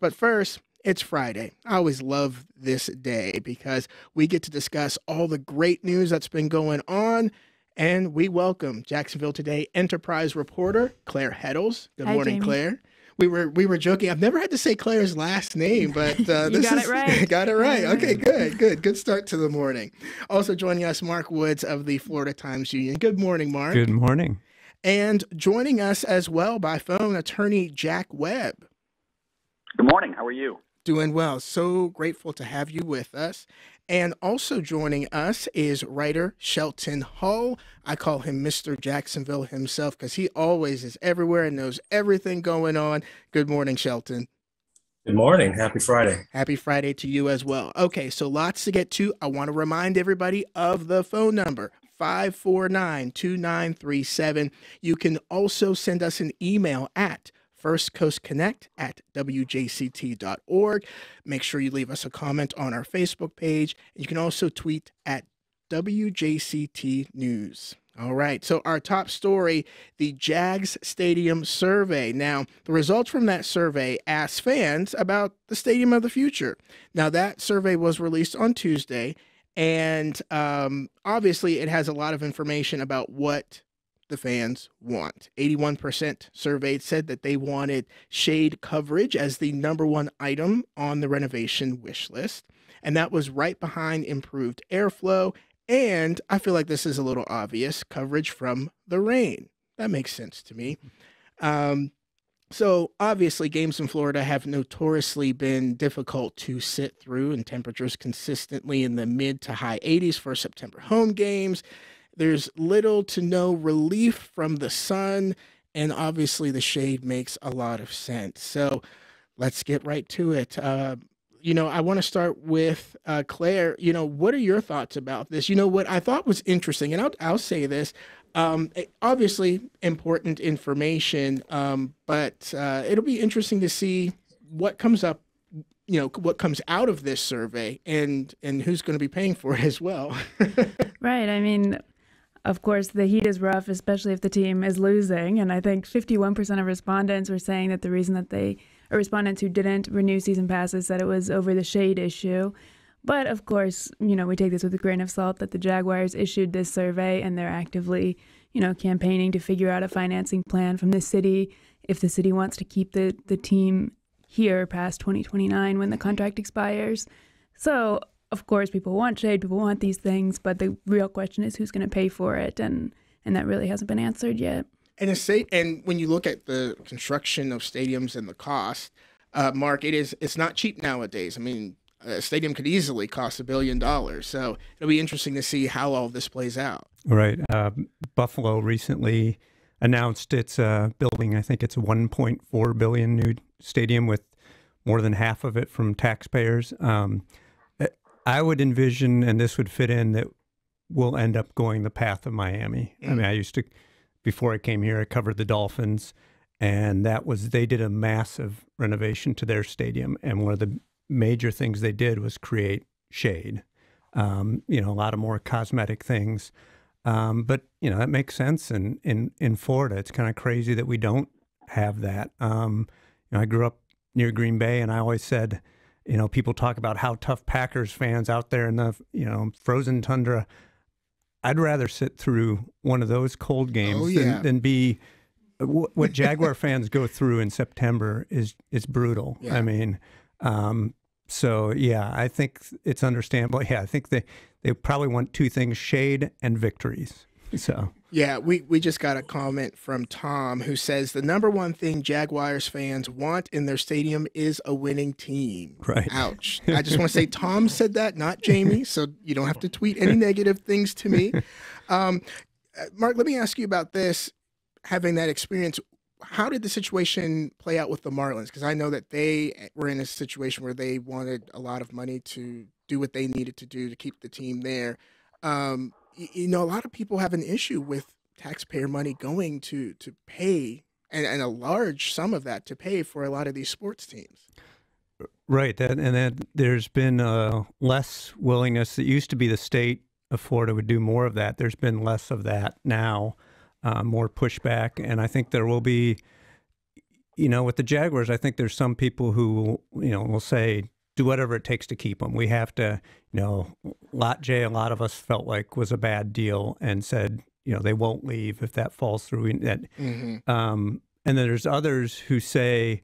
But first, it's Friday. I always love this day because we get to discuss all the great news that's been going on. And we welcome Jacksonville Today Enterprise reporter Claire Heddles. Good Hi, morning, Jamie. Claire. We were we were joking. I've never had to say Claire's last name, but uh, You this got it is right. got it right. Okay, good, good, good start to the morning. Also joining us, Mark Woods of the Florida Times Union. Good morning, Mark. Good morning. And joining us as well by phone, attorney Jack Webb. Good morning. How are you? Doing well. So grateful to have you with us. And also joining us is writer Shelton Hull. I call him Mr. Jacksonville himself because he always is everywhere and knows everything going on. Good morning, Shelton. Good morning. Happy Friday. Happy Friday to you as well. Okay, so lots to get to. I want to remind everybody of the phone number 549 2937. You can also send us an email at firstcoastconnect at wjct.org. Make sure you leave us a comment on our Facebook page. You can also tweet at WJCT News. All right, so our top story the Jags Stadium survey. Now, the results from that survey asked fans about the stadium of the future. Now, that survey was released on Tuesday, and um, obviously, it has a lot of information about what the fans want. 81% surveyed said that they wanted shade coverage as the number one item on the renovation wish list. And that was right behind improved airflow. And I feel like this is a little obvious coverage from the rain. That makes sense to me. Um, so, obviously, games in Florida have notoriously been difficult to sit through, and temperatures consistently in the mid to high 80s for September home games. There's little to no relief from the sun, and obviously, the shade makes a lot of sense. So, let's get right to it. Uh, you know, I want to start with uh, Claire. You know, what are your thoughts about this? You know, what I thought was interesting, and I'll, I'll say this. Um, obviously, important information, um, but uh, it'll be interesting to see what comes up. You know, what comes out of this survey, and and who's going to be paying for it as well. Right. I mean, of course, the heat is rough, especially if the team is losing. And I think 51% of respondents were saying that the reason that they, or respondents who didn't renew season passes, said it was over the shade issue. But of course, you know, we take this with a grain of salt that the Jaguars issued this survey and they're actively, you know, campaigning to figure out a financing plan from the city if the city wants to keep the, the team here past 2029 when the contract expires. So, of course, people want shade, people want these things, but the real question is who's going to pay for it, and and that really hasn't been answered yet. And a state, and when you look at the construction of stadiums and the cost, uh, Mark, it is it's not cheap nowadays. I mean, a stadium could easily cost a billion dollars. So it'll be interesting to see how all this plays out. Right. Uh, Buffalo recently announced it's uh, building, I think it's a 1.4 billion new stadium with more than half of it from taxpayers. Um, I would envision, and this would fit in, that we'll end up going the path of Miami. I mean, I used to, before I came here, I covered the Dolphins, and that was, they did a massive renovation to their stadium. And one of the major things they did was create shade, um, you know, a lot of more cosmetic things. Um, but you know that makes sense. And in in Florida, it's kind of crazy that we don't have that. Um, you know, I grew up near Green Bay, and I always said, you know, people talk about how tough Packers fans out there in the you know frozen tundra. I'd rather sit through one of those cold games Oh, yeah. than, than be wh- what Jaguar fans go through in September is is brutal. Yeah. I mean, um, so yeah, I think it's understandable. Yeah, I think they they probably want two things: shade and victories. So Yeah, we, we just got a comment from Tom who says the number one thing Jaguars fans want in their stadium is a winning team. Right. Ouch. I just want to say Tom said that, not Jamie, so you don't have to tweet any negative things to me. Um, Mark, let me ask you about this. Having that experience, how did the situation play out with the Marlins? Because I know that they were in a situation where they wanted a lot of money to do what they needed to do to keep the team there. Um, you know, a lot of people have an issue with taxpayer money going to to pay, and, and a large sum of that to pay for a lot of these sports teams. right, that and then there's been uh, less willingness. It used to be the state of Florida would do more of that. There's been less of that now, uh, more pushback, and I think there will be. you know, with the Jaguars, I think there's some people who, you know, will say, do whatever it takes to keep them. We have to, you know, Lot J, a lot of us felt like was a bad deal and said, you know, they won't leave if that falls through. That, mm-hmm. um, and then there's others who say,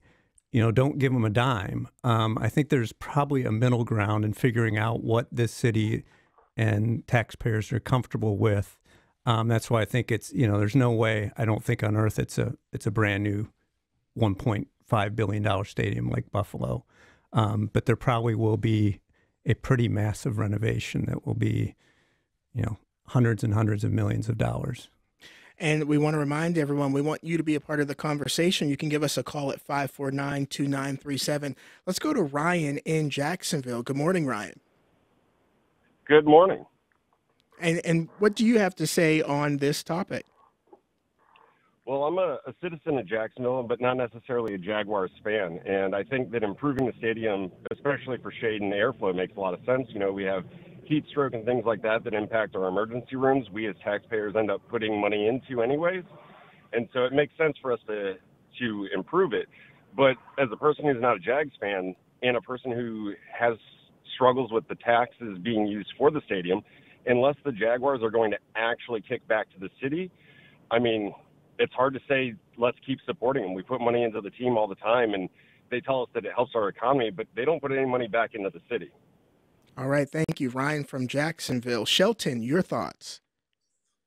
you know, don't give them a dime. Um, I think there's probably a middle ground in figuring out what this city and taxpayers are comfortable with. Um, that's why I think it's, you know, there's no way I don't think on earth it's a it's a brand new 1.5 billion dollar stadium like Buffalo, um, but there probably will be a pretty massive renovation that will be, you know, hundreds and hundreds of millions of dollars. And we want to remind everyone, we want you to be a part of the conversation. You can give us a call at 549 2937. Let's go to Ryan in Jacksonville. Good morning, Ryan. Good morning. And, and what do you have to say on this topic? Well, I'm a, a, citizen of Jacksonville, but not necessarily a Jaguars fan. And I think that improving the stadium, especially for shade and airflow, makes a lot of sense. You know, we have heat stroke and things like that that impact our emergency rooms, we as taxpayers end up putting money into anyways. And so it makes sense for us to to improve it. But as a person who's not a Jags fan and a person who has struggles with the taxes being used for the stadium, unless the Jaguars are going to actually kick back to the city, I mean, it's hard to say let's keep supporting them. We put money into the team all the time and they tell us that it helps our economy, but they don't put any money back into the city. All right, thank you, Ryan from Jacksonville. Shelton, your thoughts?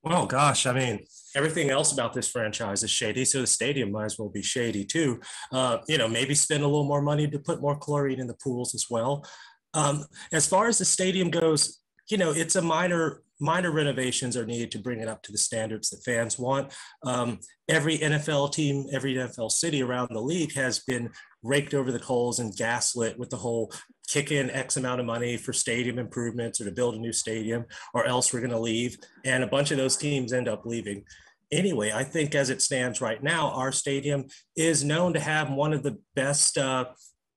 Well, gosh, I mean, everything else about this franchise is shady, so the stadium might as well be shady too. Uh, you know, maybe spend a little more money to put more chlorine in the pools as well. Um, as far as the stadium goes, you know, it's a minor minor renovations are needed to bring it up to the standards that fans want. Um, every NFL team, every NFL city around the league has been raked over the coals and gaslit with the whole kick in X amount of money for stadium improvements or to build a new stadium, or else we're going to leave. And a bunch of those teams end up leaving. Anyway, I think as it stands right now, our stadium is known to have one of the best uh,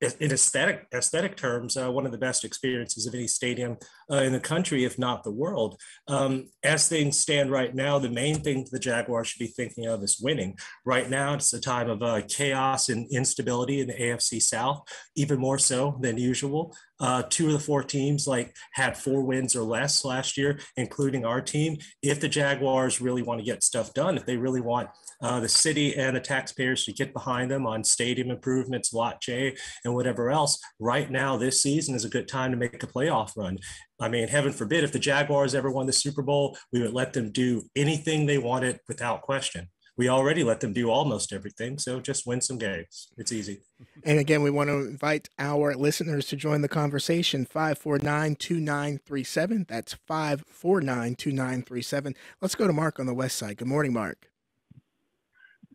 in aesthetic aesthetic terms, uh, one of the best experiences of any stadium uh, in the country, if not the world. Um, as things stand right now, the main thing the Jaguars should be thinking of is winning. Right now, it's a time of uh, chaos and instability in the AFC South, even more so than usual. Uh, two of the four teams like had four wins or less last year, including our team. If the Jaguars really want to get stuff done, if they really want uh, the city and the taxpayers should get behind them on stadium improvements, Lot J, and whatever else, right now this season is a good time to make a playoff run. I mean, heaven forbid, if the Jaguars ever won the Super Bowl, we would let them do anything they wanted without question we already let them do almost everything. So just win some games. It's easy. And again, we want to invite our listeners to join the conversation 549 2937. That's 549 2937. Let's go to Mark on the west side. Good morning, Mark.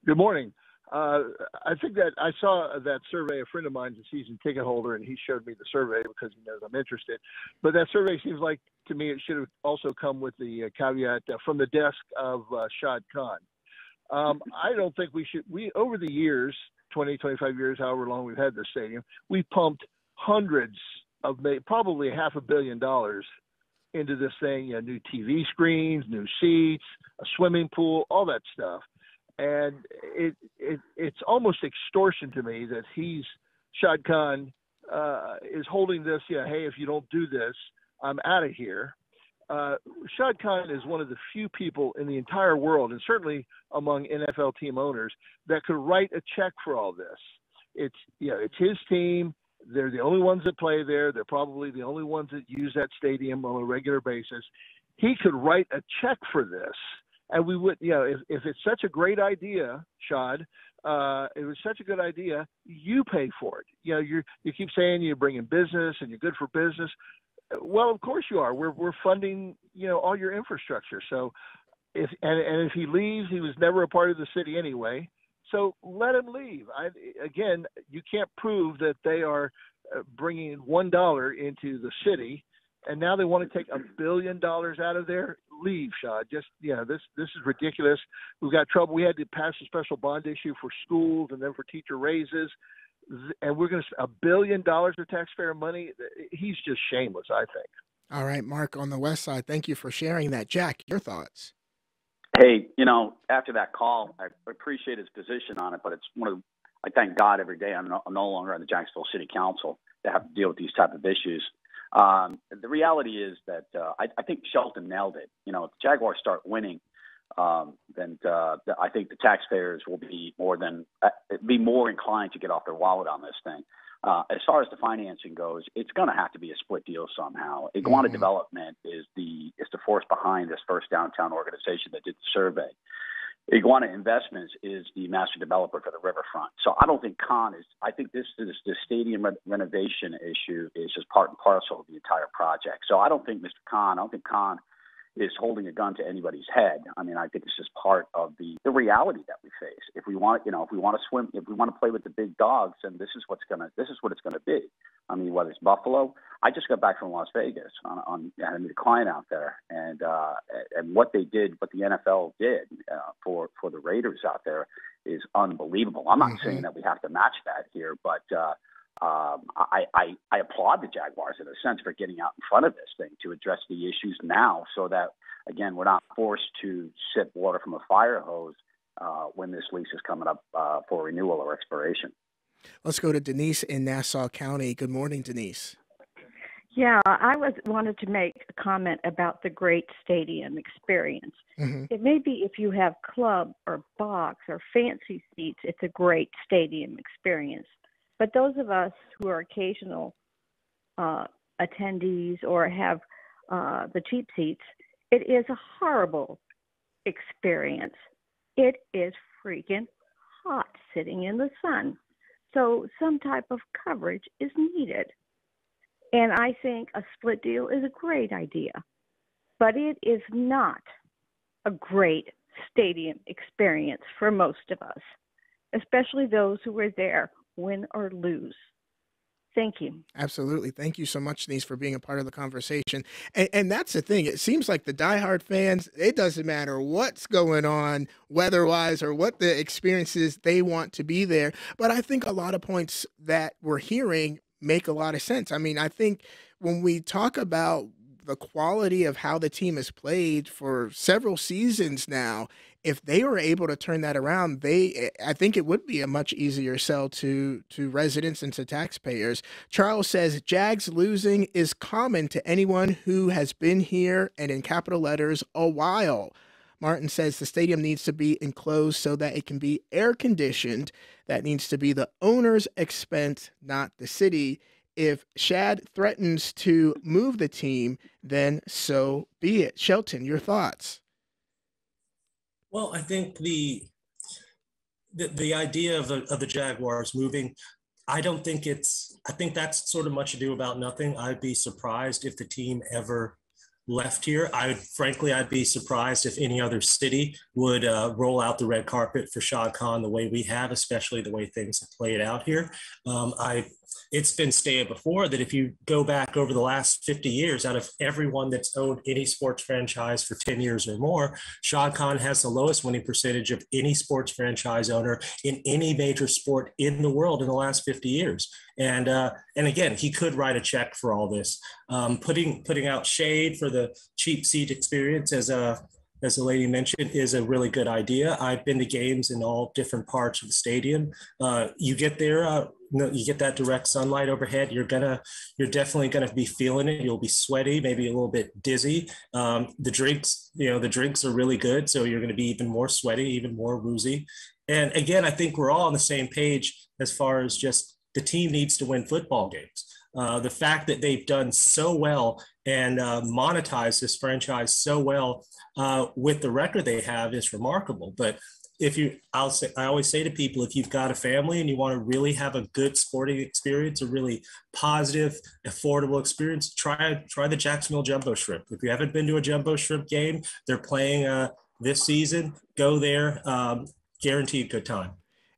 Good morning. Uh, I think that I saw that survey. A friend of mine's a season ticket holder, and he showed me the survey because he knows I'm interested. But that survey seems like to me it should have also come with the uh, caveat uh, from the desk of uh, Shad Khan. Um, I don't think we should. We over the years, 20, 25 years, however long we've had this stadium, we pumped hundreds of probably half a billion dollars into this thing. You know, new TV screens, new seats, a swimming pool, all that stuff. And it, it it's almost extortion to me that he's Shad Khan uh, is holding this. Yeah, hey, if you don't do this, I'm out of here uh, Shad Khan is one of the few people in the entire world, and certainly among NFL team owners, that could write a check for all this. It's you know, it's his team. They're the only ones that play there. They're probably the only ones that use that stadium on a regular basis. He could write a check for this, and we would, you know, if, if it's such a great idea, Shad, uh, it was such a good idea. You pay for it. You know, you you keep saying you're bringing business and you're good for business. Well, of course you are. We're we're funding you know all your infrastructure. So if and and if he leaves, he was never a part of the city anyway. So let him leave. I, again, you can't prove that they are uh, bringing one dollar into the city, and now they want to take a billion dollars out of there. Leave, Shad. Just yeah, this this is ridiculous. We've got trouble. We had to pass a special bond issue for schools and then for teacher raises and we're going to a billion dollars of taxpayer money. He's just shameless, I think. All right, Mark on the west side. Thank you for sharing that. Jack, your thoughts? Hey, you know, after that call, I appreciate his position on it, but it's one of I thank God every day I'm no, I'm no longer on the Jacksonville City Council to have to deal with these type of issues. Um, the reality is that uh, I, I think Shelton nailed it. You know, if the Jaguars start winning, um, then uh, I think the taxpayers will be more than uh, be more inclined to get off their wallet on this thing. Uh, as far as the financing goes, it's going to have to be a split deal somehow. Iguana mm-hmm. Development is the is the force behind this first downtown organization that did the survey. Iguana Investments is the master developer for the riverfront. So I don't think Khan is. I think this is the stadium re- renovation issue is just part and parcel of the entire project. So I don't think Mr. Khan. I don't think Khan is holding a gun to anybody's head. I mean, I think it's just part of the the reality that we face. If we want, you know, if we want to swim, if we want to play with the big dogs, then this is what's gonna, this is what it's gonna be. I mean, whether it's Buffalo, I just got back from Las Vegas on, on I had a client out there, and uh, and what they did, what the NFL did uh, for for the Raiders out there is unbelievable. I'm not mm-hmm. saying that we have to match that here, but. uh um, I, I, I applaud the Jaguars in a sense for getting out in front of this thing to address the issues now so that, again, we're not forced to sip water from a fire hose uh, when this lease is coming up uh, for renewal or expiration. Let's go to Denise in Nassau County. Good morning, Denise. Yeah, I was wanted to make a comment about the great stadium experience. Mm-hmm. It may be if you have club or box or fancy seats, it's a great stadium experience. But those of us who are occasional uh, attendees or have uh, the cheap seats, it is a horrible experience. It is freaking hot sitting in the sun. So some type of coverage is needed. And I think a split deal is a great idea. But it is not a great stadium experience for most of us, especially those who were there win or lose. Thank you. Absolutely. Thank you so much, Denise, for being a part of the conversation. And, and, that's the thing. It seems like the diehard fans, it doesn't matter what's going on weather wise or what the experiences they want to be there. But I think a lot of points that we're hearing make a lot of sense. I mean, I think when we talk about the quality of how the team has played for several seasons now, if they were able to turn that around, they I think it would be a much easier sell to to residents and to taxpayers. Charles says Jags losing is common to anyone who has been here and in capital letters a while. Martin says the stadium needs to be enclosed so that it can be air conditioned. That needs to be the owner's expense, not the city if Shad threatens to move the team, then so be it. Shelton, your thoughts? Well, I think the the, the idea of the, of the Jaguars moving, I don't think it's. I think that's sort of much ado about nothing. I'd be surprised if the team ever left here. I would, frankly, I'd be surprised if any other city would uh, roll out the red carpet for Shad Khan the way we have, especially the way things have played out here. Um, I it's been stated before that if you go back over the last 50 years, out of everyone that's owned any sports franchise for 10 years or more, Shad Khan has the lowest winning percentage of any sports franchise owner in any major sport in the world in the last 50 years. And uh, and again, he could write a check for all this. Um, putting putting out shade for the cheap seat experience as a as the lady mentioned, is a really good idea. I've been to games in all different parts of the stadium. Uh, you get there, uh, you get that direct sunlight overhead. You're gonna, you're definitely gonna be feeling it. You'll be sweaty, maybe a little bit dizzy. Um, the drinks, you know, the drinks are really good, so you're gonna be even more sweaty, even more woozy. And again, I think we're all on the same page as far as just the team needs to win football games. Uh, the fact that they've done so well and uh, monetized this franchise so well uh, with the record they have is remarkable. But if you, I'll say, I always say to people, if you've got a family and you want to really have a good sporting experience, a really positive, affordable experience, try try the Jacksonville Jumbo Shrimp. If you haven't been to a Jumbo Shrimp game, they're playing uh, this season. Go there, um, guaranteed good time.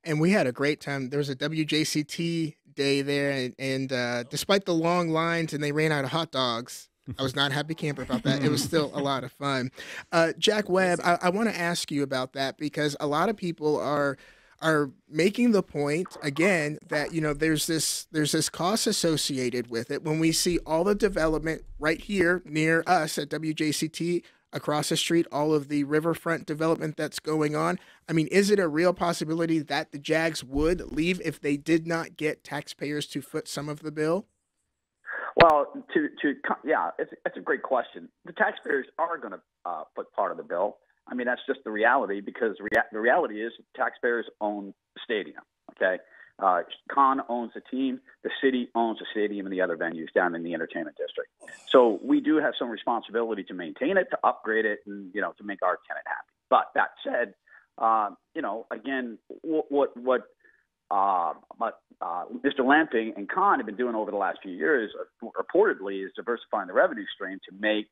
And we had a great time. There was a WJCT day there, and, and uh, despite the long lines and they ran out of hot dogs, I was not happy camper about that. It was still a lot of fun. Uh, Jack Webb, I, I want to ask you about that because a lot of people are are making the point again that you know there's this there's this cost associated with it when we see all the development right here near us at WJCT across the street, all of the riverfront development that's going on. I mean, is it a real possibility that the Jags would leave if they did not get taxpayers to foot some of the bill? Well, to to yeah, it's it's a great question. The taxpayers are going to uh, put part of the bill. I mean, that's just the reality because rea- the reality is taxpayers own the stadium. Okay, uh, Khan owns the team. The city owns the stadium and the other venues down in the entertainment district. So we do have some responsibility to maintain it, to upgrade it, and you know to make our tenant happy. But that said, uh, you know, again, what what, what uh, but, uh, Mr. Lamping and Khan have been doing over the last few years, uh, reportedly, is diversifying the revenue stream to make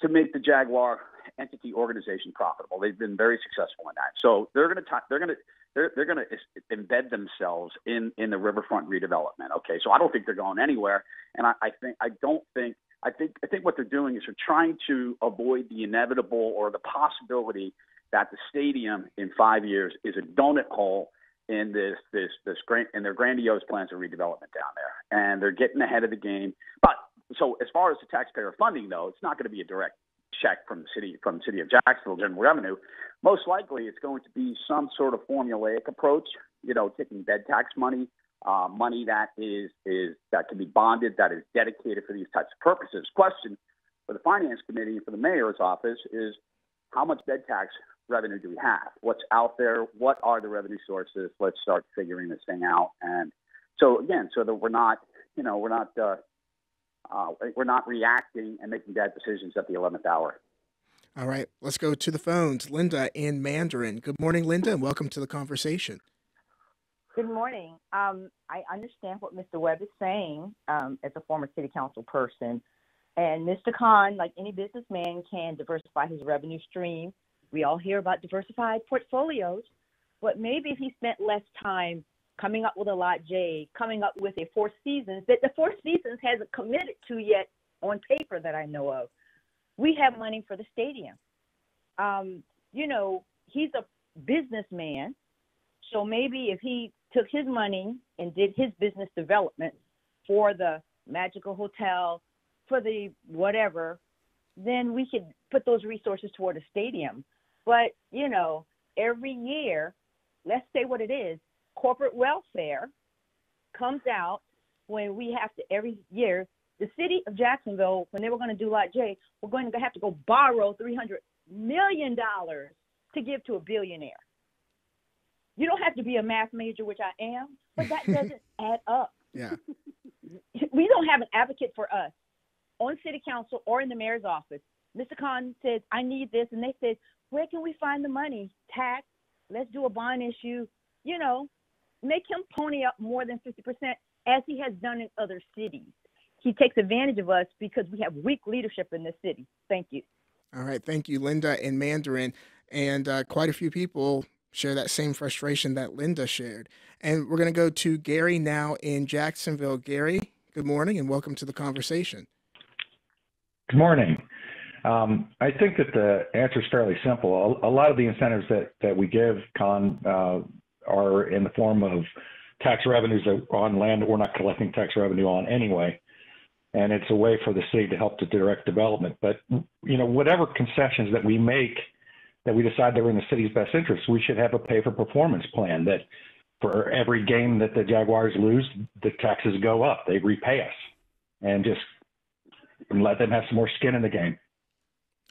to make the Jaguar entity organization profitable. They've been very successful in that. So they're going to they're going to they're, they're going to embed themselves in in the riverfront redevelopment. Okay, so I don't think they're going anywhere, and I, I think I don't think I think I think what they're doing is they're trying to avoid the inevitable or the possibility that the stadium in five years is a donut hole in this this this grand in their grandiose plans of redevelopment down there, and they're getting ahead of the game. But so as far as the taxpayer funding, though, it's not going to be a direct check from the city from the city of Jacksonville general revenue. Most likely, it's going to be some sort of formulaic approach. You know, taking bed tax money, uh, money that is is that can be bonded, that is dedicated for these types of purposes. Question for the finance committee and for the mayor's office is how much bed tax revenue do we have? What's out there? What are the revenue sources? Let's start figuring this thing out. And so again, so that we're not, you know, we're not uh, uh, we're not reacting and making bad decisions at the 11th hour. All right, let's go to the phones. Linda in Mandarin. Good morning, Linda, and welcome to the conversation. Good morning. Um, I understand what Mr. Webb is saying um, as a former city council person. And Mr. Khan, like any businessman, can diversify his revenue stream. We all hear about diversified portfolios, but maybe if he spent less time coming up with a lot J, coming up with a Four Seasons that the Four Seasons hasn't committed to yet on paper that I know of. We have money for the stadium. Um, you know, he's a businessman, so maybe if he took his money and did his business development for the Magical Hotel, for the whatever, then we could put those resources toward a stadium. But, you know, every year, let's say what it is, corporate welfare comes out when we have to every year. The city of Jacksonville, when they were going to do Lot J, we're going to have to go borrow three hundred million dollars to give to a billionaire. You don't have to be a math major, which I am, but that doesn't add up. Yeah. we don't have an advocate for us on city council or in the mayor's office. Mr. Khan says, I need this. And they said, where can we find the money? Tax. Let's do a bond issue. You know, make him pony up more than 50% as he has done in other cities. He takes advantage of us because we have weak leadership in this city. Thank you. All right. Thank you, Linda and Mandarin. And uh, quite a few people share that same frustration that Linda shared. And we're going to go to Gary now in Jacksonville. Gary, good morning and welcome to the conversation. Good morning. Um, I think that the answer is fairly simple. A, a, lot of the incentives that, that we give Khan uh, are in the form of tax revenues on land that we're not collecting tax revenue on anyway. And it's a way for the city to help to direct development. But, you know, whatever concessions that we make that we decide they're in the city's best interest, we should have a pay for performance plan that for every game that the Jaguars lose, the taxes go up. They repay us and just let them have some more skin in the game.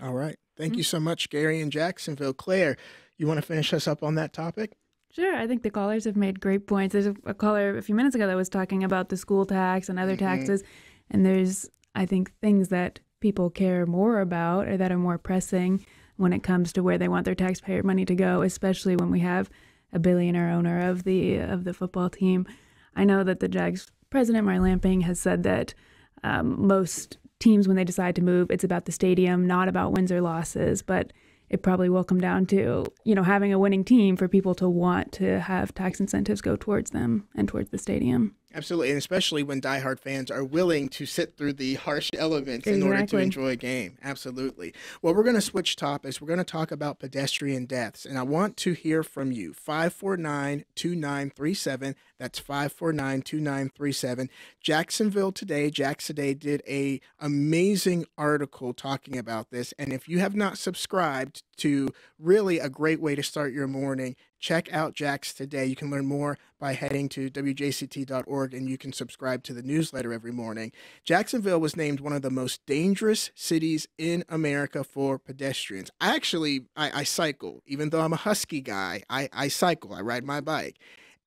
All right. Thank you so much, Gary and Jacksonville. Claire, you want to finish us up on that topic? Sure. I think the callers have made great points. There's a, a caller a few minutes ago that was talking about the school tax and other mm-hmm. taxes. And there's, I think, things that people care more about or that are more pressing when it comes to where they want their taxpayer money to go, especially when we have a billionaire owner of the of the football team. I know that the Jags president, Mark Lamping, has said that um, most teams, when they decide to move, it's about the stadium, not about wins or losses. But it probably will come down to you know having a winning team for people to want to have tax incentives go towards them and towards the stadium. Absolutely, and especially when diehard fans are willing to sit through the harsh elements exactly. in order to enjoy a game. Absolutely. Well, we're going to switch topics. We're going to talk about pedestrian deaths, and I want to hear from you. 549 2937. That's 549 2937. Jacksonville Today, Jax Today did a amazing article talking about this. And if you have not subscribed to really a great way to start your morning, check out Jax Today. You can learn more by heading to wjct.org and you can subscribe to the newsletter every morning. Jacksonville was named one of the most dangerous cities in America for pedestrians. I actually I, I cycle, even though I'm a husky guy. I, I cycle. I ride my bike.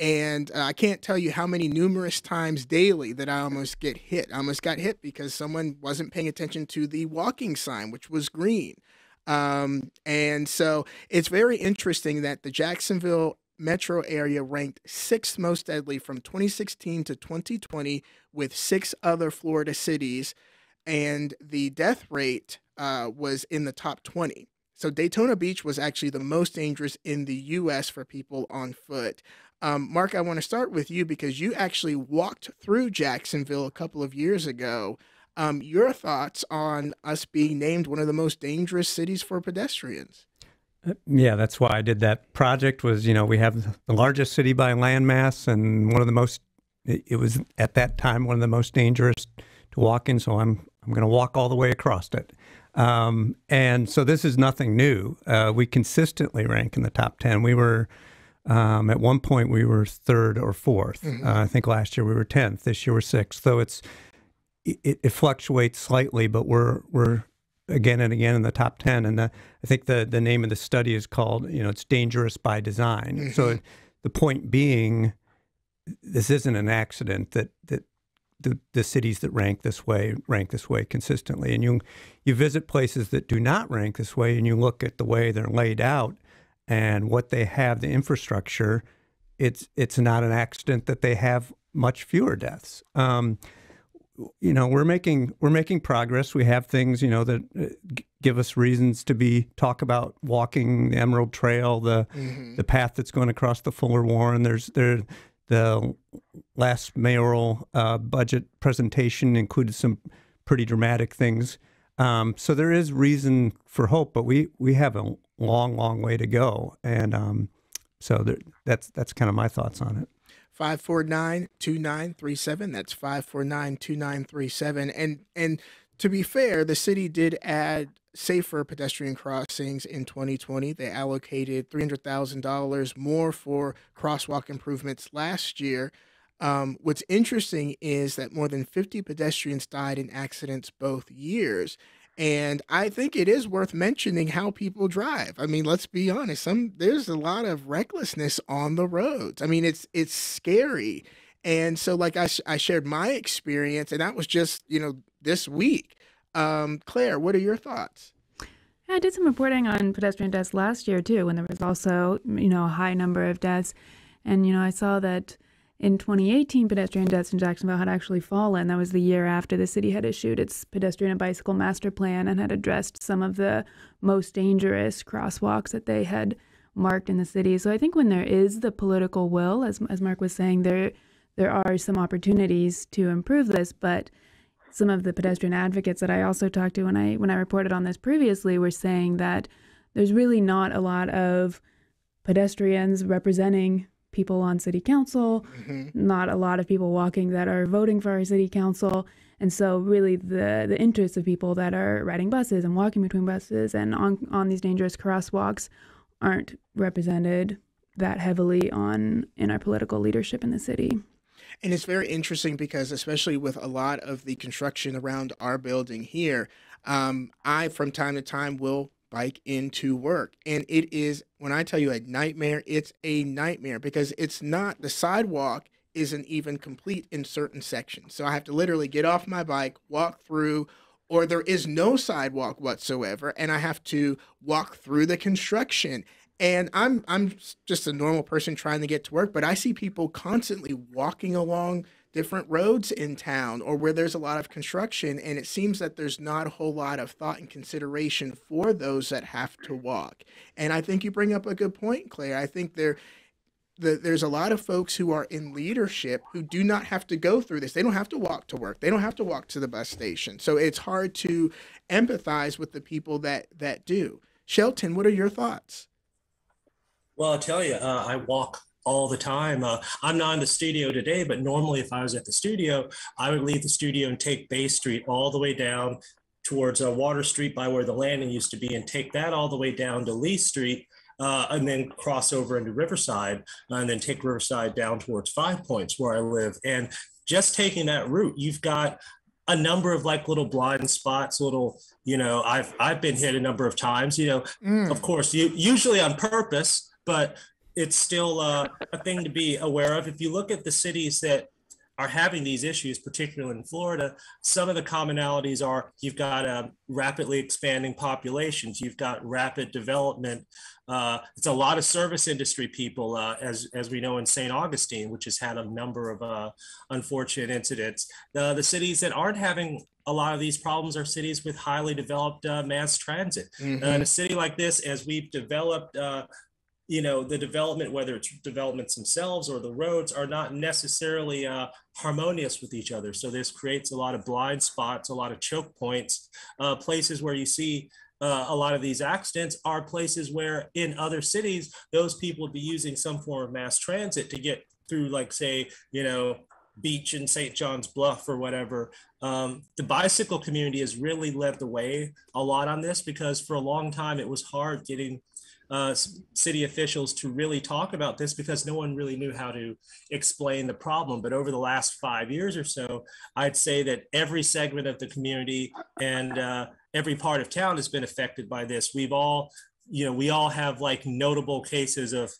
And uh, I can't tell you how many numerous times daily that I almost get hit. I almost got hit because someone wasn't paying attention to the walking sign, which was green. Um, and so it's very interesting that the Jacksonville metro area ranked sixth most deadly from 2016 to 2020 with six other Florida cities. And the death rate uh, was in the top 20. So Daytona Beach was actually the most dangerous in the U.S. for people on foot. Um, Mark, I want to start with you because you actually walked through Jacksonville a couple of years ago. Um, your thoughts on us being named one of the most dangerous cities for pedestrians? Uh, yeah, that's why I did that project. Was you know we have the largest city by landmass and one of the most. It was at that time one of the most dangerous to walk in. So I'm I'm going to walk all the way across it. Um, and so this is nothing new. Uh, we consistently rank in the top ten. We were um, at one point, we were third or 4th mm-hmm. uh, I think last year we were tenth. This year we're sixth. So it's it, it, fluctuates slightly, but we're we're again and again in the top ten. And the, I think the the name of the study is called you know it's dangerous by design. Mm-hmm. So the point being, this isn't an accident that that the, the cities that rank this way rank this way consistently. And you you visit places that do not rank this way, and you look at the way they're laid out and what they have, the infrastructure, it's it's not an accident that they have much fewer deaths. Um, you know, we're making we're making progress. We have things, you know, that uh, give us reasons to be talk about walking the Emerald Trail, the mm-hmm. the path that's going across the Fuller Warren. There's there the last mayoral uh, budget presentation included some pretty dramatic things. Um, so there is reason for hope, but we we have a long, long way to go. And um, so there, that's that's kind of my thoughts on it. 549 2937. That's 549 2937. And, and to be fair, the city did add safer pedestrian crossings in 2020. They allocated $300,000 more for crosswalk improvements last year. Um, what's interesting is that more than 50 pedestrians died in accidents both years. And I think it is worth mentioning how people drive. I mean, let's be honest. Some there's a lot of recklessness on the roads. I mean, it's it's scary. And so, like I, I shared my experience, and that was just you know this week. Um, Claire, what are your thoughts? I did some reporting on pedestrian deaths last year too, when there was also you know a high number of deaths, and you know I saw that in 2018, pedestrian deaths in Jacksonville had actually fallen. That was the year after the city had issued its pedestrian and bicycle master plan and had addressed some of the most dangerous crosswalks that they had marked in the city. So I think when there is the political will, as, as Mark was saying, there there are some opportunities to improve this, but some of the pedestrian advocates that I also talked to when I when I reported on this previously were saying that there's really not a lot of pedestrians representing people on city council, mm-hmm. not a lot of people walking that are voting for our city council. And so really the the interests of people that are riding buses and walking between buses and on on these dangerous crosswalks aren't represented that heavily on in our political leadership in the city. And it's very interesting because, especially with a lot of the construction around our building here, um, I, from time to time, will bike into work. And it is, when I tell you a nightmare, it's a nightmare because it's not, the sidewalk isn't even complete in certain sections. So I have to literally get off my bike, walk through, or there is no sidewalk whatsoever, and I have to walk through the construction. And I'm I'm just a normal person trying to get to work, but I see people constantly walking along different roads in town or where there's a lot of construction and it seems that there's not a whole lot of thought and consideration for those that have to walk and i think you bring up a good point claire i think there the, there's a lot of folks who are in leadership who do not have to go through this. They don't have to walk to work. They don't have to walk to the bus station. So it's hard to empathize with the people that that do. Shelton, what are your thoughts? Well, I'll tell you, uh, I walk all the time. Uh, I'm not in the studio today, but normally if I was at the studio, I would leave the studio and take Bay Street all the way down towards uh, Water Street by where the landing used to be and take that all the way down to Lee Street uh, and then cross over into Riverside and then take Riverside down towards Five Points where I live. And just taking that route, you've got a number of like little blind spots, little, you know, I've I've been hit a number of times, you know, mm. of course, you usually on purpose, but it's still uh, a thing to be aware of. If you look at the cities that are having these issues, particularly in Florida, some of the commonalities are you've got uh, rapidly expanding populations, you've got rapid development. Uh, it's a lot of service industry people, uh, as, as we know in St. Augustine, which has had a number of uh, unfortunate incidents. the the cities that aren't having a lot of these problems are cities with highly developed uh, mass transit. Mm-hmm. in a city like this, as we've developed uh, you know the development whether it's developments themselves or the roads are not necessarily uh, harmonious with each other. So this creates a lot of blind spots a lot of choke points. Uh, places where you see uh, a lot of these accidents are places where in other cities those people would be using some form of mass transit to get through like say you know beach in st john's bluff or whatever. Um, the bicycle community has really led the way a lot on this because for a long time it was hard getting uh, city officials to really talk about this because no one really knew how to explain the problem. But over the last five years or so, I'd say that every segment of the community and uh, every part of town has been affected by this. We've all, you know, we all have like notable cases of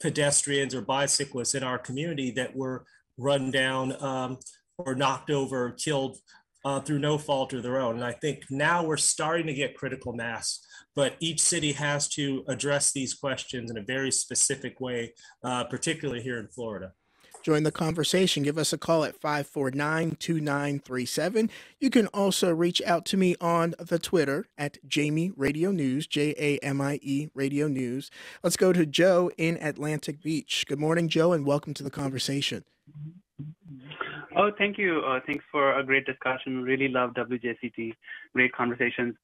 pedestrians or bicyclists in our community that were run down um, or knocked over, killed uh, through no fault of their own. And I think now we're starting to get critical mass but each city has to address these questions in a very specific way, uh, particularly here in Florida. Join the conversation. Give us a call at 549 2937. You can also reach out to me on the Twitter at Jamie Radio News, J A M I E Radio News. Let's go to Joe in Atlantic Beach. Good morning, Joe, and welcome to the conversation. Oh, thank you. Uh, thanks for a great discussion. Really love WJCT. Great conversations.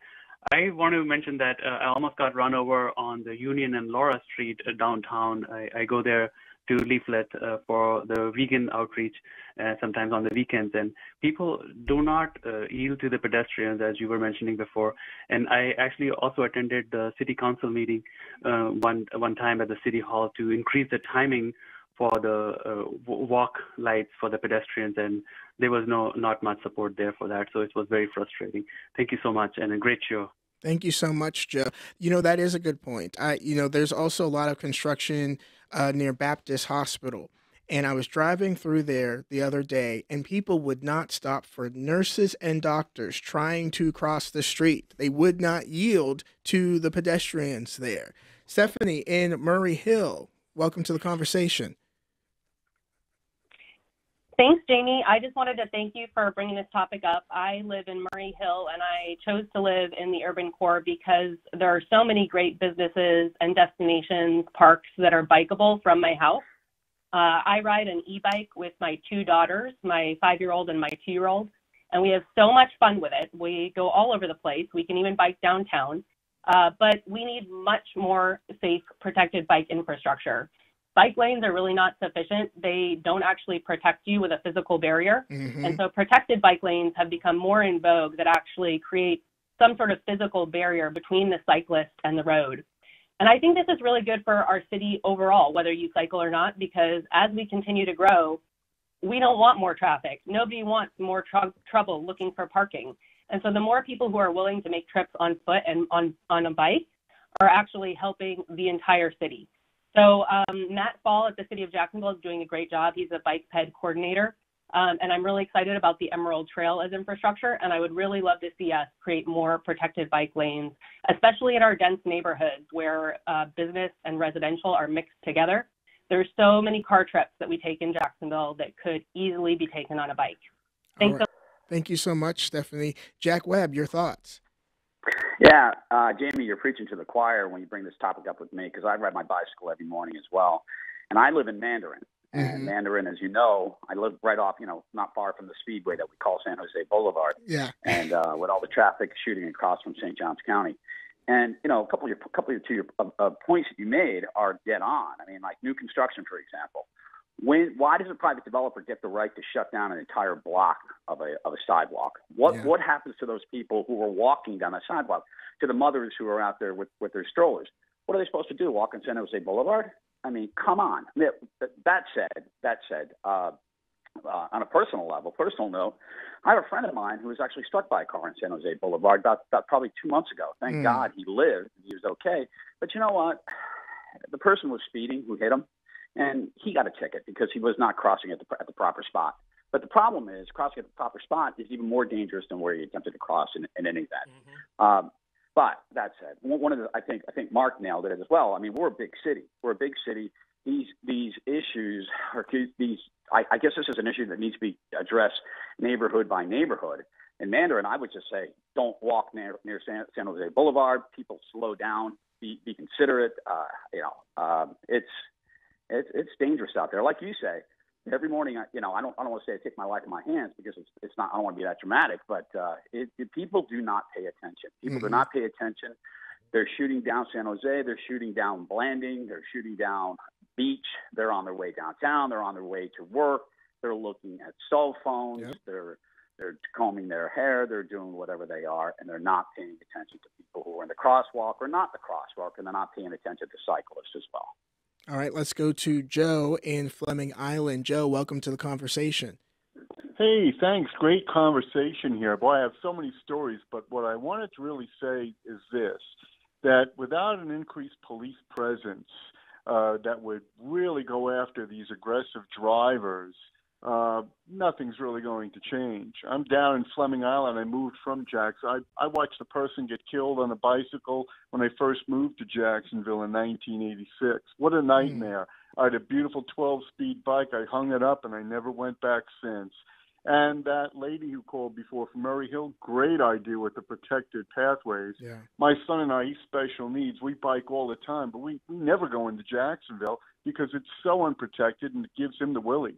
I want to mention that uh, I almost got run over on the Union and Laura Street uh, downtown. I, I, go there to leaflet uh, for the vegan outreach, uh, sometimes on the weekends, and people do not uh, yield to the pedestrians, as you were mentioning before. And I actually also attended the city council meeting uh, one one time at the city hall to increase the timing for the walk lights for the pedestrians, and there was no not much support there for that. So it was very frustrating. Thank you so much, and a great show. Thank you so much, Joe. You know that is a good point. I, you know, there's also a lot of construction uh, near Baptist Hospital, and I was driving through there the other day, and people would not stop for nurses and doctors trying to cross the street. They would not yield to the pedestrians there. Stephanie in Murray Hill, welcome to the conversation. Thanks, Jamie. I just wanted to thank you for bringing this topic up. I live in Murray Hill and I chose to live in the urban core because there are so many great businesses and destinations, parks that are bikeable from my house. Uh, I ride an e bike with my two daughters, my five year old and my two year old, and we have so much fun with it. We go all over the place. We can even bike downtown. Uh, but we need much more safe, protected bike infrastructure bike lanes are really not sufficient. They don't actually protect you with a physical barrier. Mm-hmm. And so protected bike lanes have become more in vogue that actually create some sort of physical barrier between the cyclist and the road. And I think this is really good for our city overall, whether you cycle or not, because as we continue to grow, we don't want more traffic. Nobody wants more tr- trouble looking for parking. And so the more people who are willing to make trips on foot and on, on a bike are actually helping the entire city. So um, Matt Fall at the City of Jacksonville is doing a great job. He's a bike ped coordinator. Um, and I'm really excited about the Emerald Trail as infrastructure. And I would really love to see us create more protected bike lanes, especially in our dense neighborhoods where uh, business and residential are mixed together. There's so many car trips that we take in Jacksonville that could easily be taken on a bike. Thanks. Right. So- Thank you so much, Stephanie. Jack Webb, your thoughts? Yeah, uh, Jamie, you're preaching to the choir when you bring this topic up with me because I ride my bicycle every morning as well. And I live in Mandarin. And Mhm. Mandarin, as you know, I live right off, you know, not far from the speedway that we call San Jose Boulevard Yeah. and uh, with all the traffic shooting across from St. Johns County. And you know, a couple of your couple of your uh, uh, points that you made are dead on. I mean, like new construction, for example. When why does a private developer get the right to shut down an entire block of a of a sidewalk? What Yeah. what happens to those people who are walking down the sidewalk? To the mothers who are out there with with their strollers? What are they supposed to do? Walk on San Jose Boulevard? I mean, come on. That that said, that said, uh, uh, on a personal level, personal note, I have a friend of mine who was actually struck by a car on San Jose Boulevard about, about probably two months ago. Thank Mm. God he lived; he was okay. But you know what? The person was speeding who hit him, and he got a ticket because he was not crossing at the at the proper spot. But the problem is, crossing at the proper spot is even more dangerous than where he attempted to cross in, in any event. Um, but that said, one one of the I think I think Mark nailed it as well. I mean, we're a big city. We're a big city. These these issues are these. I, I guess this is an issue that needs to be addressed neighborhood by neighborhood. In Mandarin, I would just say, don't walk near near San, San Jose Boulevard. People slow down. Be be considerate. Uh, you know, um, it's it's it's dangerous out there. Like you say, every morning, I, you know, I don't I don't want to say I take my life in my hands because it's it's not. I don't want to be that dramatic, but uh, it, it, people do not pay attention. People do Mhm. not pay attention. They're shooting down San Jose. They're shooting down Blanding. They're shooting down Beach. They're on their way downtown. They're on their way to work. They're looking at cell phones. Yep. They're they're combing their hair. They're doing whatever they are, and they're not paying attention to people who are in the crosswalk or not the crosswalk, and they're not paying attention to cyclists as well. All right, let's go to Joe in Fleming Island. Joe, welcome to the conversation. Hey, thanks. Great conversation here. Boy, I have so many stories, but what I wanted to really say is this that without an increased police presence uh, that would really go after these aggressive drivers, uh, nothing's really going to change. I'm down in Fleming Island. I moved from Jackson. I, I watched a person get killed on a bicycle when I first moved to Jacksonville in 1986. What a nightmare. I had a beautiful 12 speed bike. I hung it up and I never went back since. And that lady who called before from Murray Hill, great idea with the protected pathways. Yeah. My son and I, he's special needs. We bike all the time, but we, we never go into Jacksonville because it's so unprotected and it gives him the willies.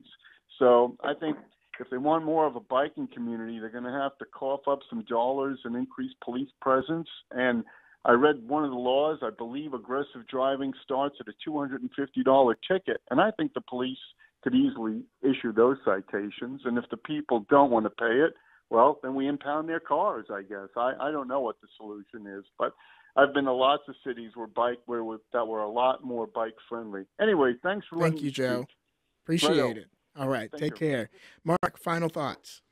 So I think if they want more of a biking community, they're going to have to cough up some dollars and increase police presence. And I read one of the laws. I believe aggressive driving starts at a $250 ticket, and I think the police could easily issue those citations. And if the people don't want to pay it, well, then we impound their cars. I guess I, I don't know what the solution is, but I've been to lots of cities where bike where were, that were a lot more bike friendly. Anyway, thanks for Thank you, Joe. Appreciate Righto. it. All right, Thank take you. care. Mark, final thoughts.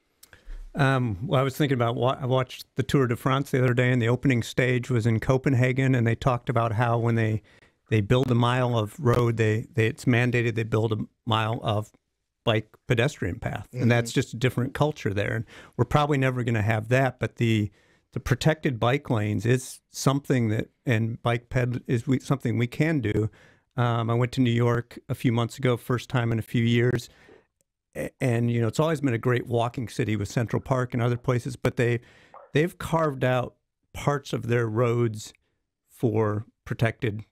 Um, well, I was thinking about wa- I watched the Tour de France the other day, and the opening stage was in Copenhagen, and they talked about how when they they build a mile of road, they, they it's mandated they build a mile of bike pedestrian path, and that's just a different culture there. And we're probably never going to have that, but the the protected bike lanes is something that, and bike ped is we, something we can do. Um, I went to New York a few months ago, first time in a few years, a- and you know it's always been a great walking city with Central Park and other places, but they they've carved out parts of their roads for protected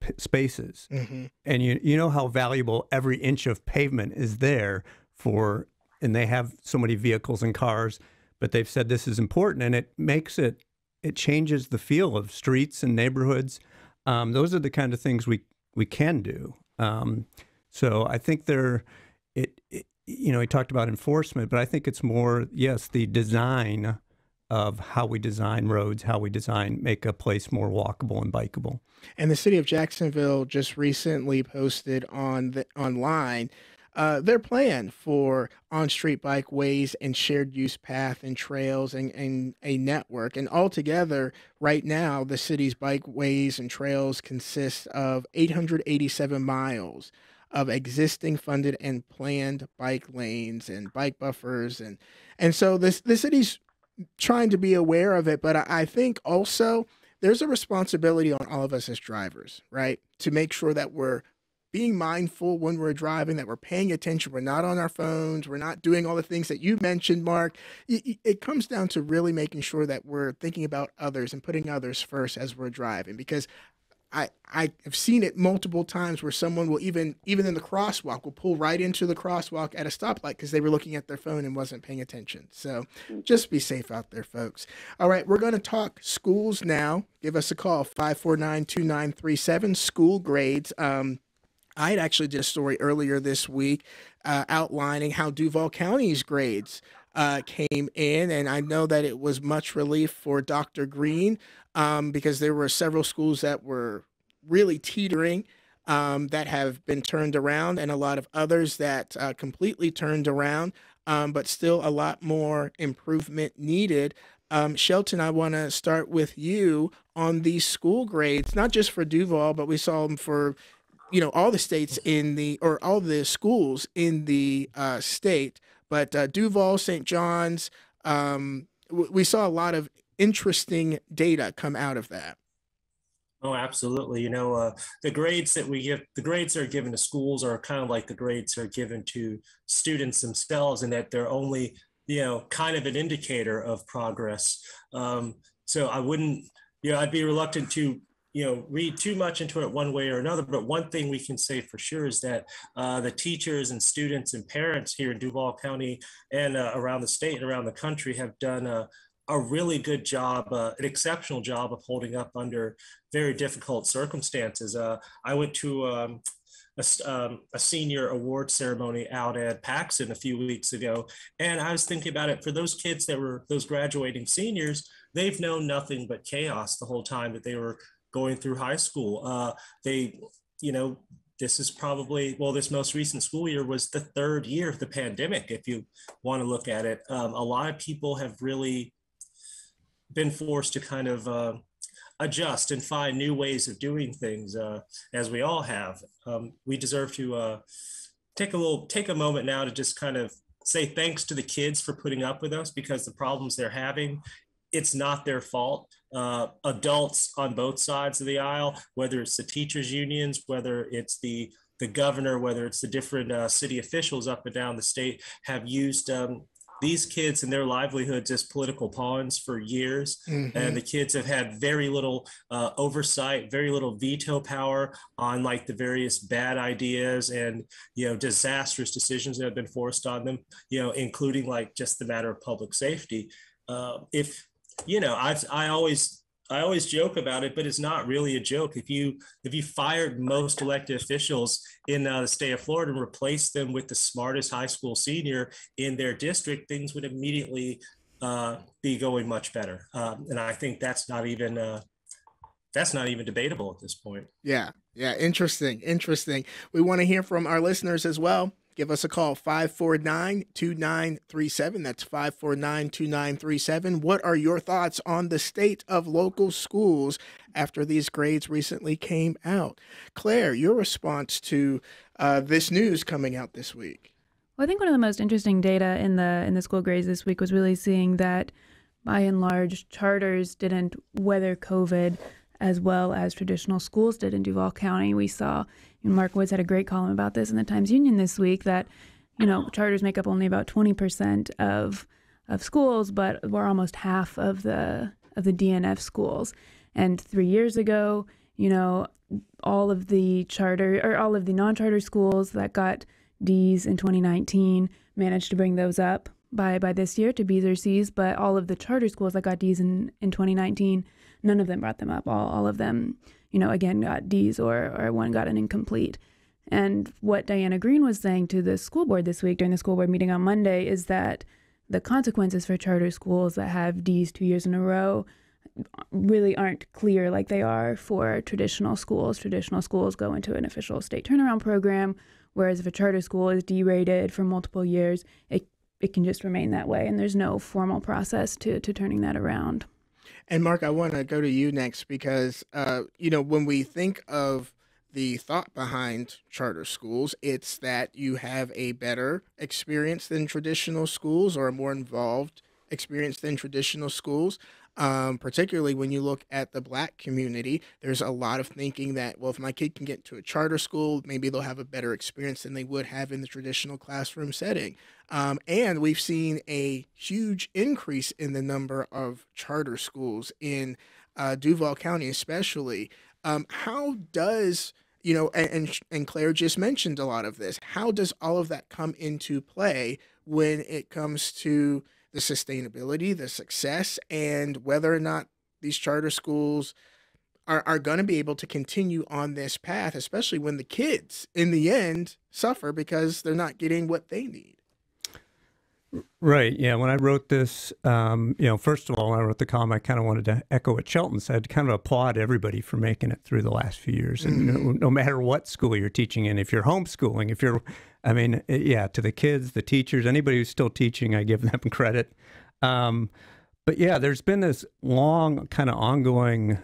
p- spaces, Mhm. and you you know how valuable every inch of pavement is there for, and they have so many vehicles and cars, but they've said this is important, and it makes it it changes the feel of streets and neighborhoods. Um, those are the kind of things we we can do. Um, so I think they're it, it. You know, he talked about enforcement, but I think it's more yes, the design of how we design roads, how we design make a place more walkable and bikeable. And the city of Jacksonville just recently posted on the online uh, their plan for on-street bikeways and shared use path and trails and, and a network. And altogether, right now, the city's bikeways and trails consist of 887 miles of existing funded and planned bike lanes and bike buffers and and so this the city's trying to be aware of it but I, I think also there's a responsibility on all of us as drivers right to make sure that we're being mindful when we're driving that we're paying attention we're not on our phones we're not doing all the things that you mentioned mark. It, it comes down to really making sure that we're thinking about others and putting others first as we're driving because I I have seen it multiple times where someone will even even in the crosswalk will pull right into the crosswalk at a stoplight because they were looking at their phone and wasn't paying attention. So just be safe out there, folks. All right, we're going to talk schools now. Give us a call 549-2937 school grades. Um, I had actually did a story earlier this week uh, outlining how Duval County's grades uh, came in, and I know that it was much relief for Dr. Greene um, because there were several schools that were really teetering um, that have been turned around, and a lot of others that uh, completely turned around, um, but still a lot more improvement needed. Um, Shelton, I want to start with you on these school grades, not just for Duval, but we saw them for you know all the states in the or all the schools in the uh, state, but uh, Duval, St. Johns, um, w- we saw a lot of interesting data come out of that. Oh, absolutely. You know, uh, the grades that we give, the grades that are given to schools are kind of like the grades that are given to students themselves, in that they're only, you know, kind of an indicator of progress. Um, so I wouldn't, you know, I'd be reluctant to you know read too much into it one way or another but one thing we can say for sure is that uh, the teachers and students and parents here in duval county and uh, around the state and around the country have done a, a really good job uh, an exceptional job of holding up under very difficult circumstances uh, i went to um, a, um, a, senior award ceremony out at Paxon a few weeks ago. And I was thinking about it for those kids that were those graduating seniors, they've known nothing but chaos the whole time that they were going through high school. Uh, they, you know, this is probably well this most recent school year was the third year of the pandemic if you want to look at it um, a lot of people have really been forced to kind of uh, adjust and find new ways of doing things uh, as we all have um, we deserve to uh, take a little take a moment now to just kind of say thanks to the kids for putting up with us because the problems they're having it's not their fault. Uh, adults on both sides of the aisle, whether it's the teachers' unions, whether it's the the governor, whether it's the different uh, city officials up and down the state, have used um, these kids and their livelihoods as political pawns for years. Mm-hmm. And the kids have had very little uh, oversight, very little veto power on like the various bad ideas and, you know, disastrous decisions that have been forced on them, you know, including like just the matter of public safety. Uh, if you know, I've I always I always joke about it, but it's not really a joke. If you if you fired most elected officials in uh, the state of Florida and replaced them with the smartest high school senior in their district, things would immediately uh, be going much better. Um, and I think that's not even uh, that's not even debatable at this point. Yeah, yeah, interesting, interesting. We want to hear from our listeners as well. Give us a call, 549 2937. That's 549 2937. What are your thoughts on the state of local schools after these grades recently came out? Claire, your response to uh, this news coming out this week. Well, I think one of the most interesting data in the in the school grades this week was really seeing that by and large charters didn't weather COVID as well as traditional schools did in Duval County. We saw Mark Woods had a great column about this in the Times Union this week that, you know, charters make up only about 20% of of schools, but we're almost half of the of the DNF schools. And three years ago, you know, all of the charter or all of the non-charter schools that got D's in 2019 managed to bring those up by by this year to B's or C's, but all of the charter schools that got D's in, in 2019, none of them brought them up. All all of them you know, again got D's or, or one got an incomplete. And what Diana Greene was saying to the school board this week during the school board meeting on Monday is that the consequences for charter schools that have D's two years in a row really aren't clear like they are for traditional schools. Traditional schools go into an official state turnaround program, whereas if a charter school is derated for multiple years, it it can just remain that way, and there's no formal process to to turning that around. And Mark, I want to go to you next because, uh, you know, when we think of the thought behind charter schools, it's that you have a better experience than traditional schools or a more involved experience than traditional schools um, particularly when you look at the black community. There's a lot of thinking that, well, if my kid can get to a charter school, maybe they'll have a better experience than they would have in the traditional classroom setting. Um, and we've seen a huge increase in the number of charter schools in uh, Duval County, especially. Um, how does you know, and, and and Claire just mentioned a lot of this. How does all of that come into play when it comes to the sustainability, the success, and whether or not these charter schools are, are going to be able to continue on this path, especially when the kids in the end suffer because they're not getting what they need. Right. Yeah. When I wrote this, um, you know, first of all, when I wrote the column, I kind of wanted to echo what Shelton said, kind of applaud everybody for making it through the last few years. And mm-hmm. no, no, matter what school you're teaching in, if you're homeschooling, if you're, I mean, yeah, to the kids, the teachers, anybody who's still teaching, I give them credit. Um, but yeah, there's been this long kind of ongoing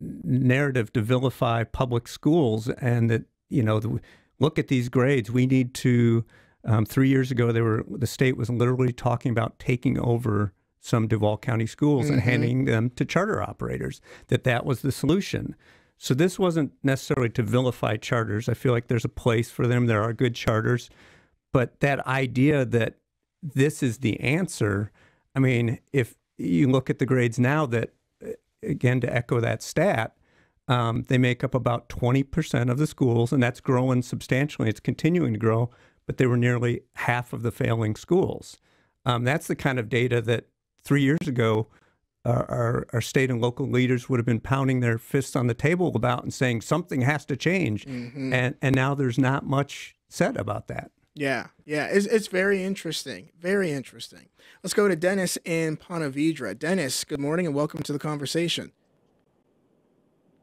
narrative to vilify public schools and that, you know, the, look at these grades. We need to, um, three years ago, they were the state was literally talking about taking over some Duval County schools mm-hmm. and handing them to charter operators. That that was the solution. So this wasn't necessarily to vilify charters. I feel like there's a place for them. There are good charters, but that idea that this is the answer. I mean, if you look at the grades now, that uh, again to echo that stat, um, they make up about 20% of the schools, and that's growing substantially. It's continuing to grow but they were nearly half of the failing schools. Um, that's the kind of data that three years ago our, our, our, state and local leaders would have been pounding their fists on the table about and saying something has to change. Mm-hmm. And, and now there's not much said about that. Yeah, yeah, it's, it's very interesting. Very interesting. Let's go to Dennis in Ponte Dennis, good morning and welcome to the conversation.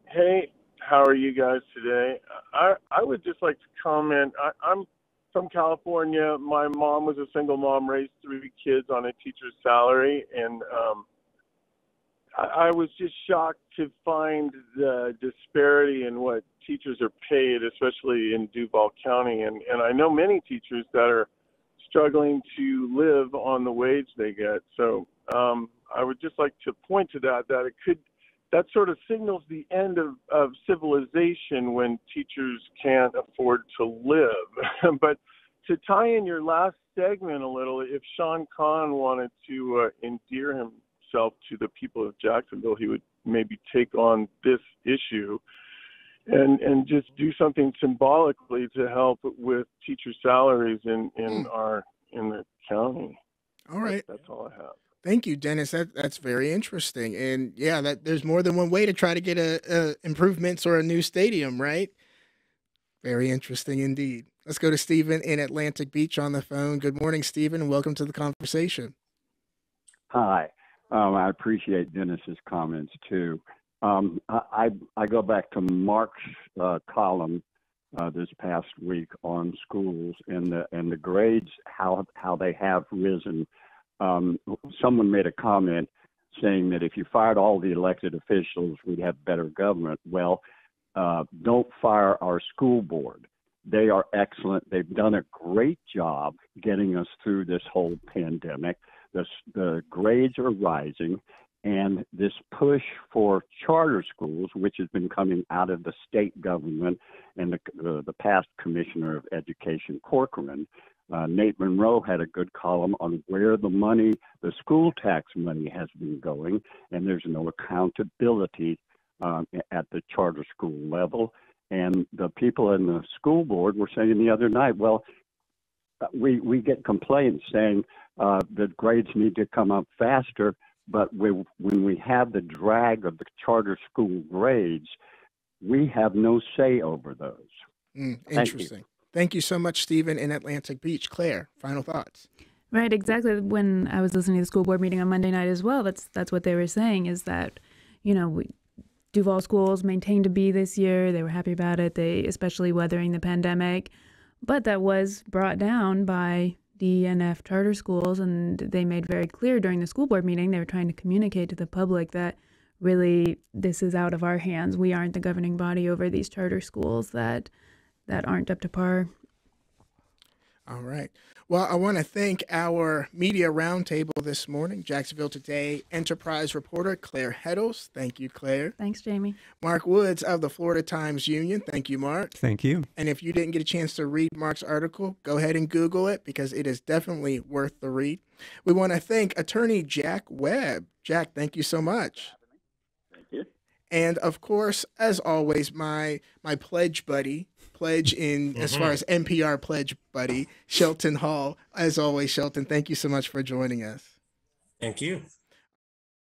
Hey, how are you guys today? I I would just like to comment. I, I'm from California. My mom was a single mom, raised three kids on a teacher's salary, and um, I, I was just shocked to find the disparity in what teachers are paid, especially in Duval County. And and I know many teachers that are struggling to live on the wage they get. So um, I would just like to point to that that it could that sort of signals the end of, of civilization when teachers can't afford to live. but to tie in your last segment a little, if Sean Khan wanted to uh, endear himself to the people of Jacksonville, he would maybe take on this issue and and just do something symbolically to help with teacher salaries in in mm. our in the county. All right, that's, that's all I have. Thank you, Dennis. That that's very interesting. And yeah, that there's more than one way to try to get a, a improvements or a new stadium, right? Very interesting indeed. Let's go to Stephen in Atlantic Beach on the phone. Good morning, Stephen, welcome to the conversation. Hi. Um, I appreciate Dennis's comments too. Um, I, I go back to Mark's uh, column uh, this past week on schools and the and the grades how how they have risen um, someone made a comment saying that if you fired all the elected officials, we'd have better government. Well, uh, don't fire our school board. They are excellent. They've done a great job getting us through this whole pandemic. The, the grades are rising, and this push for charter schools, which has been coming out of the state government and the, the, the past commissioner of education, Corcoran, uh, Nate Monroe had a good column on where the money, the school tax money, has been going, and there's no accountability um, at the charter school level. And the people in the school board were saying the other night, well, uh, we we get complaints saying uh, that grades need to come up faster, but we, when we have the drag of the charter school grades, we have no say over those. Mm, interesting. Thank you so much, Stephen, in Atlantic Beach. Claire, final thoughts. Right, exactly. When I was listening to the school board meeting on Monday night as well, that's that's what they were saying is that, you know, we, Duval schools maintained a B this year. They were happy about it. They especially weathering the pandemic, but that was brought down by DNF charter schools, and they made very clear during the school board meeting they were trying to communicate to the public that really this is out of our hands. We aren't the governing body over these charter schools. That that aren't up to par. All right. Well, I want to thank our media roundtable this morning, Jacksonville Today Enterprise reporter Claire Heddles. Thank you, Claire. Thanks, Jamie. Mark Woods of the Florida Times Union. Thank you, Mark. Thank you. And if you didn't get a chance to read Mark's article, go ahead and Google it because it is definitely worth the read. We want to thank attorney Jack Webb. Jack, thank you so much. Thank you. And of course, as always, my my pledge buddy, pledge in as mm-hmm. far as NPR pledge buddy, Shelton Hull. As always, Shelton, thank you so much for joining us. Thank you.